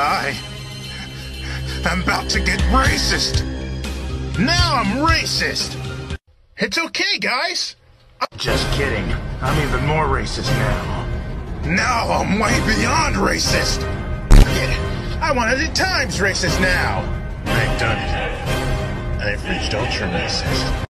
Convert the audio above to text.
I am about to get racist. Now I'm racist. It's okay, guys. I'm Just kidding. I'm even more racist now. Now I'm way beyond racist. It. I wanted it times racist now. I've done it. I've reached ultra racist.